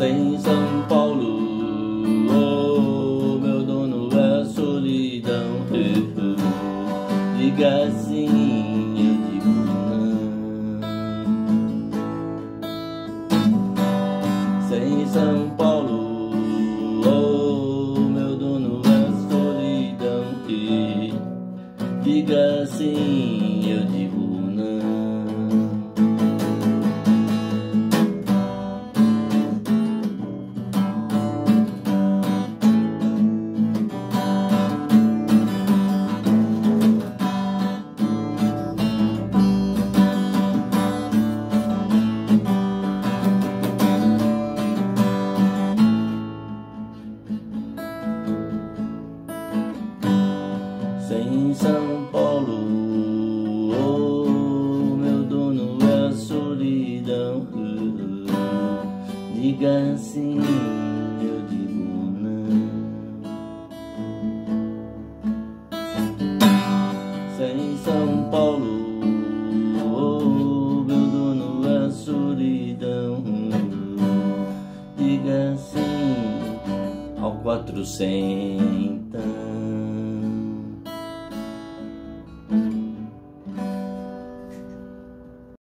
Sem em São Paulo. Oh, meu dono é solidão. Diga sim, eu digo não. Sem São Paulo, oh, meu dono é solidão. Diga sim, eu digo Sem São Paulo, meu dono é a solidão. Diga sim, eu digo não. Sem São Paulo, oh, meu dono é a solidão. Diga sim ao quatrocentos.